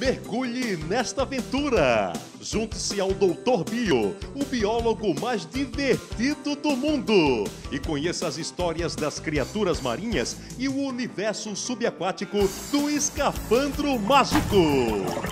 Mergulhe nesta aventura. Junte-se ao Doutor Bio, o biólogo mais divertido do mundo. E conheça as histórias das criaturas marinhas e o universo subaquático do Escafandro Mágico.